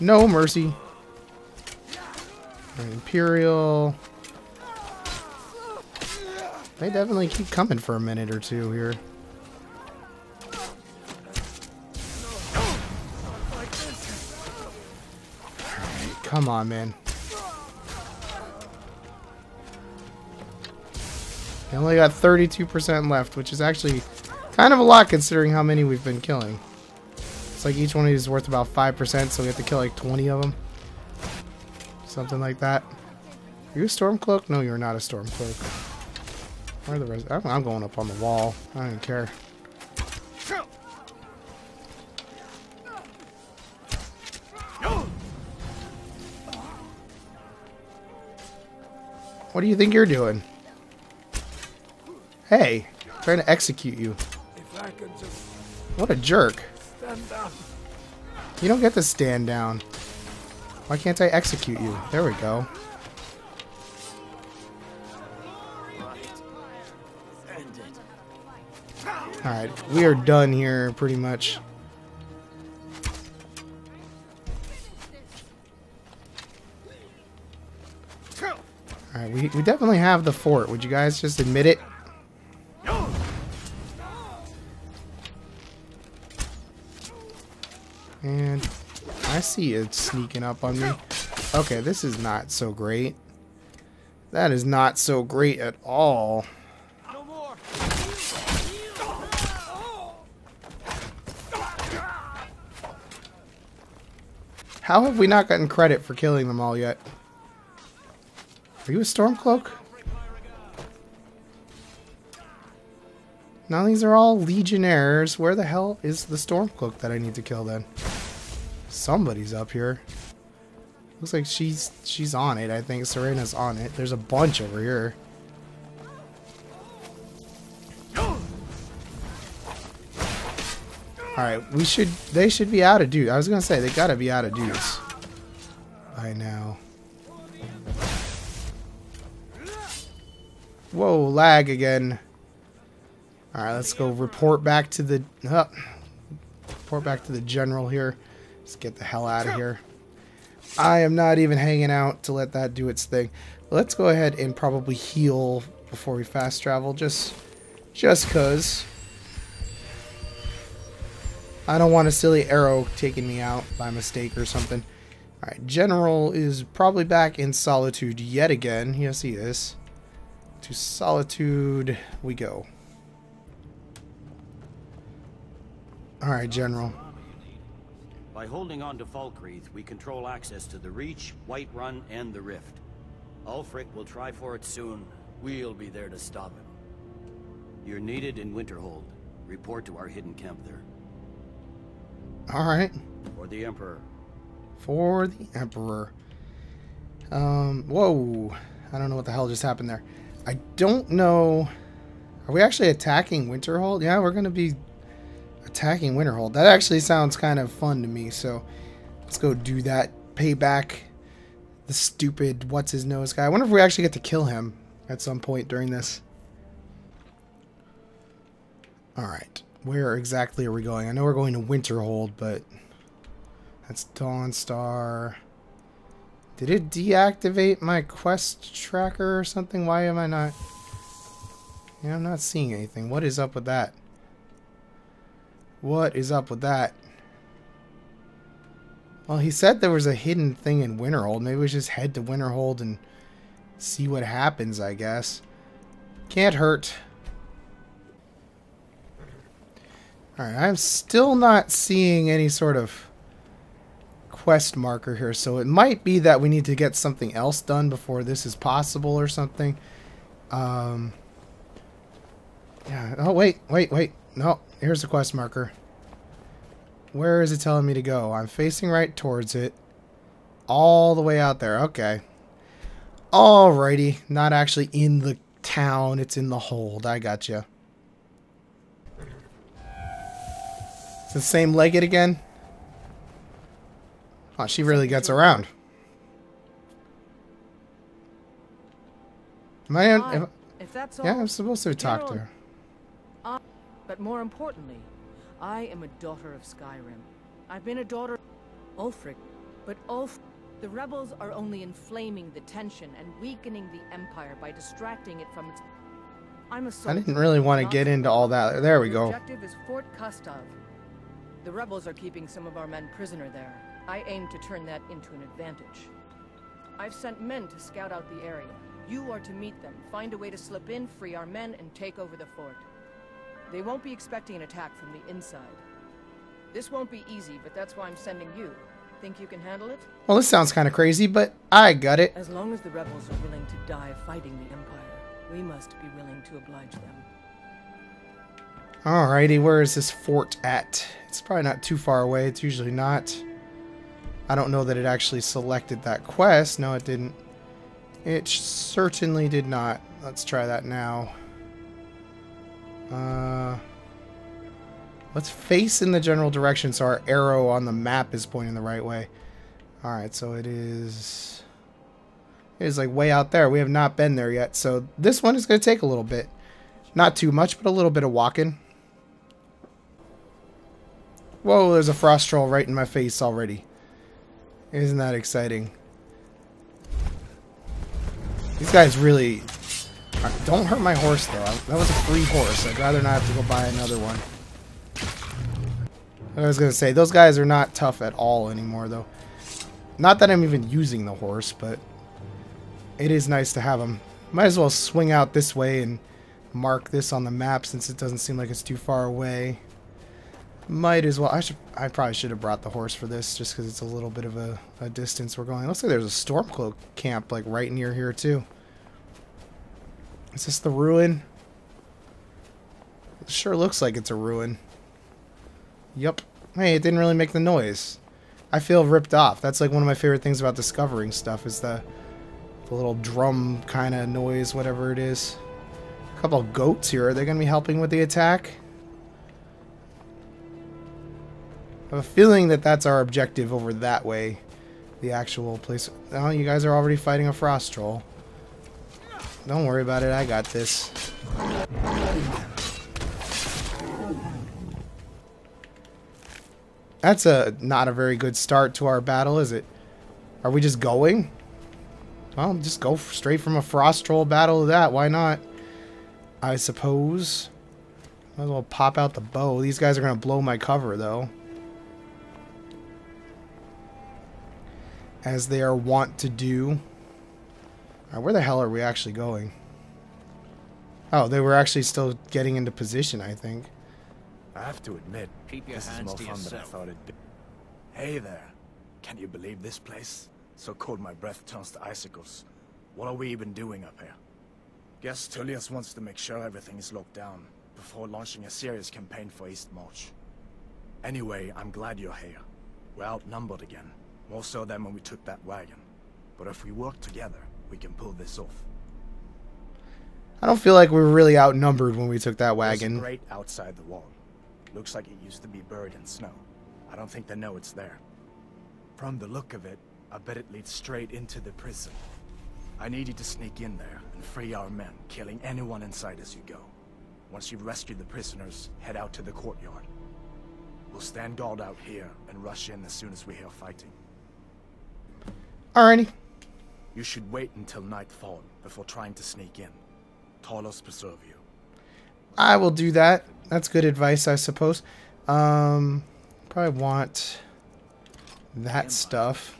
No mercy. Imperial. They definitely keep coming for a minute or two here. come on, man. I only got 32% left, which is actually kind of a lot considering how many we've been killing. It's like each one of these is worth about 5%, so we have to kill like 20 of them. Something like that. Are you a Stormcloak? No, you're not a Stormcloak. Where are the rest? I'm, I'm going up on the wall. I don't care. What do you think you're doing? Hey, trying to execute you. What a jerk. You don't get to stand down. Why can't I execute you? There we go. Alright, we are done here, pretty much. Alright, we, we definitely have the fort. Would you guys just admit it? And I see it sneaking up on me. Okay, this is not so great. That is not so great at all. How have we not gotten credit for killing them all yet? Are you a Stormcloak? Now these are all Legionnaires. Where the hell is the Stormcloak that I need to kill then? Somebody's up here. Looks like she's she's on it. I think Serena's on it. There's a bunch over here. Alright, we should they should be out of dudes. I was gonna say they gotta be out of dudes. By now. Whoa, lag again. Alright, let's go report back to the uh, report back to the general here. Let's get the hell out of here. I am not even hanging out to let that do its thing. Let's go ahead and probably heal before we fast travel, just just cause. I don't want a silly arrow taking me out by mistake or something. Alright, General is probably back in Solitude yet again. Yes, he is. To Solitude we go. Alright, General. By holding on to Falkreath, we control access to the Reach, Whiterun, and the Rift. Ulfric will try for it soon. We'll be there to stop him. You're needed in Winterhold. Report to our hidden camp there. Alright. For the Emperor. For the Emperor. Um, whoa. I don't know what the hell just happened there. I don't know... Are we actually attacking Winterhold? Yeah, we're going to be attacking Winterhold. That actually sounds kind of fun to me, so let's go do that. Pay back the stupid what's-his-nose guy. I wonder if we actually get to kill him at some point during this. Alright. Where exactly are we going? I know we're going to Winterhold, but that's Dawnstar. Did it deactivate my quest tracker or something? Why am I not... Yeah, I'm not seeing anything. What is up with that? What is up with that? Well, he said there was a hidden thing in Winterhold. Maybe we should just head to Winterhold and see what happens, I guess. Can't hurt. Alright, I'm still not seeing any sort of quest marker here, so it might be that we need to get something else done before this is possible or something. Um, yeah, oh wait, wait, wait, no, here's the quest marker. Where is it telling me to go? I'm facing right towards it. All the way out there, okay. Alrighty, not actually in the town, it's in the hold, I got gotcha. you. It's the same Legate again? Oh, she really gets around. Am I... Am, if that's all, yeah, I'm supposed to talk to her. But more importantly, I am a daughter of Skyrim. I've been a daughter... of Ulfric, But Ulf, the rebels are only inflaming the tension and weakening the Empire by distracting it from its... I'm a I soldier, I didn't really want to get into all that. There we The go. objective is Fort Kastav. The rebels are keeping some of our men prisoner there. I aim to turn that into an advantage. I've sent men to scout out the area. You are to meet them, find a way to slip in, free our men, and take over the fort. They won't be expecting an attack from the inside. This won't be easy, but that's why I'm sending you. Think you can handle it? Well, this sounds kind of crazy, but I got it. As long as the rebels are willing to die fighting the Empire, we must be willing to oblige them. Alrighty, where is this fort at? It's probably not too far away. It's usually not. I don't know that it actually selected that quest. No, it didn't. It certainly did not. Let's try that now. Uh, let's face in the general direction so our arrow on the map is pointing the right way. Alright, so it is... It is like way out there. We have not been there yet. So this one is going to take a little bit. Not too much, but a little bit of walking. Whoa, there's a frost troll right in my face already. Isn't that exciting? These guys really... uh, Don't hurt my horse, though. That was a free horse. I'd rather not have to go buy another one. I was going to say, those guys are not tough at all anymore, though. Not that I'm even using the horse, but... It is nice to have them. Might as well swing out this way and mark this on the map since it doesn't seem like it's too far away. Might as well. I should. I probably should have brought the horse for this, just because it's a little bit of a, a distance we're going. Looks like there's a Stormcloak camp like right near here too. Is this the ruin? It sure looks like it's a ruin. Yup. Hey, it didn't really make the noise. I feel ripped off. That's like one of my favorite things about discovering stuff is the the little drum kind of noise, whatever it is. A couple goats here. Are they going to be helping with the attack? I have a feeling that that's our objective over that way. The actual place. Oh, you guys are already fighting a frost troll. Don't worry about it. I got this. That's a not a very good start to our battle, is it? Are we just going? Well, just go straight from a frost troll battle to that. Why not? I suppose. Might as well pop out the bow. These guys are going to blow my cover, though. As they are wont to do. Alright, where the hell are we actually going? Oh, they were actually still getting into position, I think. I have to admit, Keep your this is hands more to fun than I thought it'd be. Hey there. Can you believe this place? So cold my breath turns to icicles. What are we even doing up here? Guess Tullius wants to make sure everything is locked down before launching a serious campaign for East March. Anyway, I'm glad you're here. We're outnumbered again, more so than when we took that wagon. But if we work together, we can pull this off. I don't feel like we were really outnumbered when we took that There's wagon. grate outside the wall. Looks like it used to be buried in snow. I don't think they know it's there. From the look of it, I bet it leads straight into the prison. I need you to sneak in there and free our men, killing anyone inside as you go. Once you've rescued the prisoners, head out to the courtyard. We'll stand guard out here and rush in as soon as we hear fighting. Alrighty. You should wait until nightfall before trying to sneak in. Talos preserve you. I will do that. That's good advice, I suppose. Um, probably want that stuff.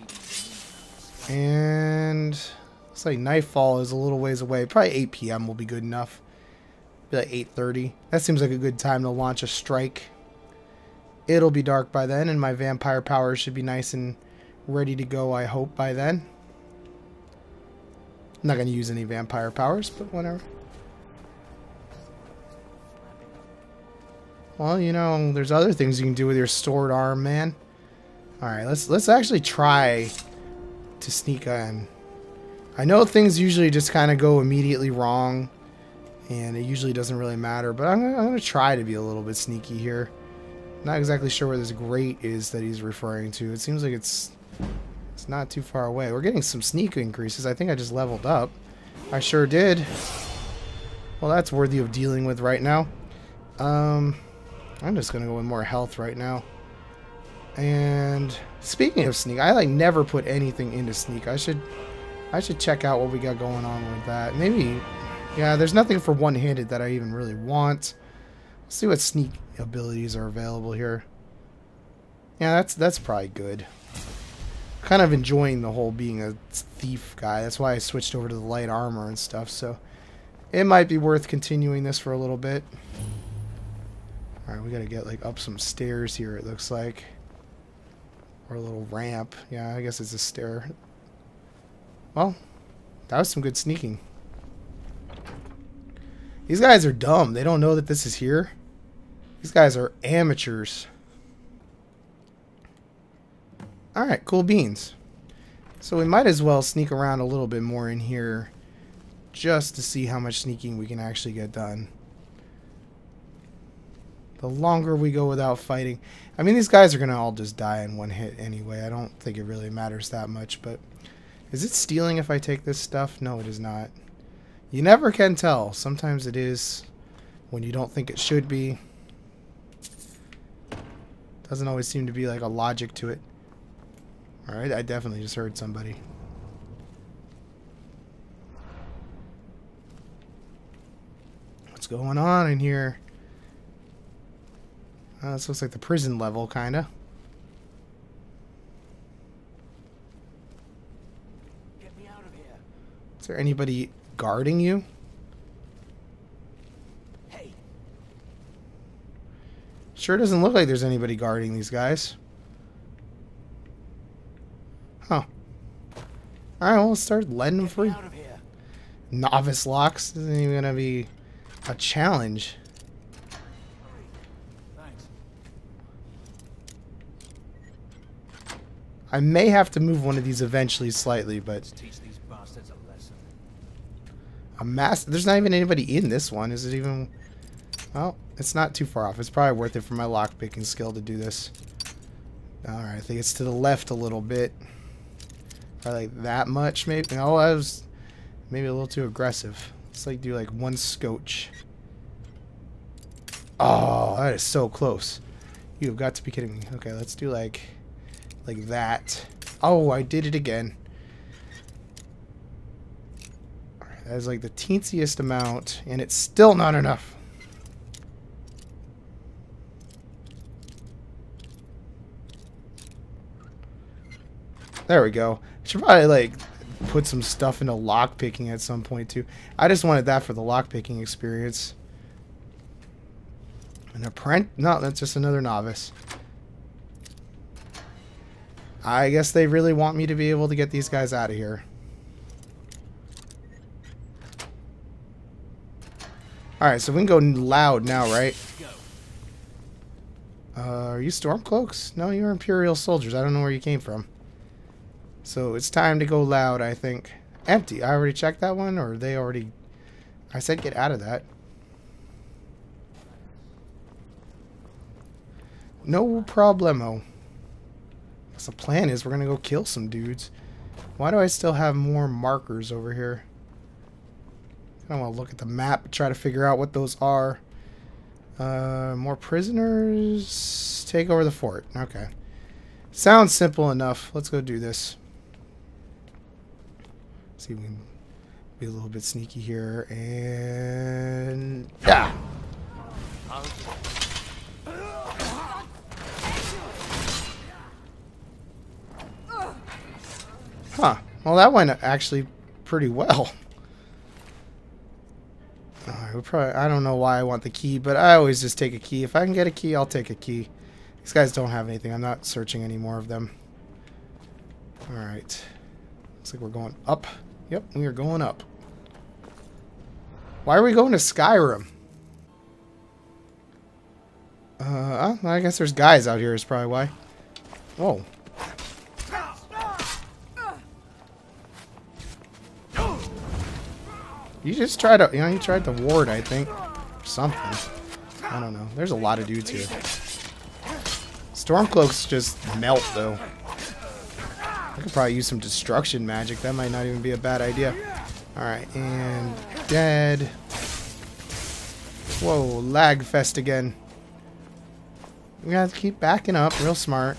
And looks like nightfall is a little ways away. Probably 8 p.m. will be good enough. Be like 8:30. That seems like a good time to launch a strike. It'll be dark by then, and my vampire powers should be nice and ready to go. I hope by then. I'm not gonna use any vampire powers, but whatever. Well, you know, there's other things you can do with your stored arm, man. All right, let's let's actually try to sneak in. I know things usually just kind of go immediately wrong, and it usually doesn't really matter. But I'm I'm gonna try to be a little bit sneaky here. Not exactly sure where this grate is that he's referring to. It seems like it's it's not too far away. We're getting some sneak increases. I think I just leveled up. I sure did. Well, that's worthy of dealing with right now. Um, I'm just gonna go with more health right now. And speaking of sneak, I like never put anything into sneak. I should I should check out what we got going on with that. Maybe yeah, there's nothing for one-handed that I even really want. Let's see what sneak abilities are available here. Yeah, that's that's probably good. Kind of enjoying the whole being a thief guy. That's why I switched over to the light armor and stuff. So it might be worth continuing this for a little bit. All right, we gotta get like up some stairs here. It looks like, or a little ramp. Yeah, I guess it's a stair. Well, that was some good sneaking. These guys are dumb. They don't know that this is here. These guys are amateurs. Alright, cool beans. So we might as well sneak around a little bit more in here just to see how much sneaking we can actually get done. The longer we go without fighting... I mean, these guys are going to all just die in one hit anyway. I don't think it really matters that much, but... Is it stealing if I take this stuff? No, it is not. You never can tell. Sometimes it is when you don't think it should be. Doesn't always seem to be like a logic to it. Alright, I definitely just heard somebody. What's going on in here? Uh, this looks like the prison level, kinda. Get me out of here. Is there anybody guarding you? Hey, Sure doesn't look like there's anybody guarding these guys. Huh. Alright, well, start letting them free. me out of here. Novice locks isn't even gonna be a challenge. Thanks. I may have to move one of these eventually slightly, but teach these bastards a mass there's not even anybody in this one. Is it even Well, it's not too far off. It's probably worth it for my lockpicking skill to do this. Alright, I think it's to the left a little bit. Probably like that much, maybe. No, I was maybe a little too aggressive. Let's like do like one scotch. Oh, that is so close. You have got to be kidding me. Okay, let's do like like that. Oh, I did it again. That is like the teensiest amount, and it's still not enough. There we go. Should probably like put some stuff into lockpicking at some point too. I just wanted that for the lockpicking experience. An apprentice? No, that's just another novice. I guess they really want me to be able to get these guys out of here. Alright, so we can go loud now, right? Uh, are you Stormcloaks? No, you're Imperial soldiers. I don't know where you came from. So it's time to go loud, I think. Empty. I already checked that one, or they already... I said get out of that. No problemo. Guess the plan is we're gonna go kill some dudes. Why do I still have more markers over here? I want to look at the map, try to figure out what those are. Uh, more prisoners. Take over the fort. Okay. Sounds simple enough. Let's go do this. See if we can be a little bit sneaky here. And... Yeah! Huh. Well, that went actually pretty well. Uh, Alright, we probably... I don't know why I want the key, but I always just take a key. If I can get a key, I'll take a key. These guys don't have anything. I'm not searching any more of them. Alright. Looks like we're going up. Yep, we are going up. Why are we going to Skyrim? Uh, I guess there's guys out here is probably why. Whoa. You just tried to, you know, you tried to ward, I think. Or something. I don't know. There's a lot of dudes here. Stormcloaks just melt, though. I could probably use some destruction magic. That might not even be a bad idea. Alright, and dead. Whoa, lag fest again. We gotta keep backing up, real smart.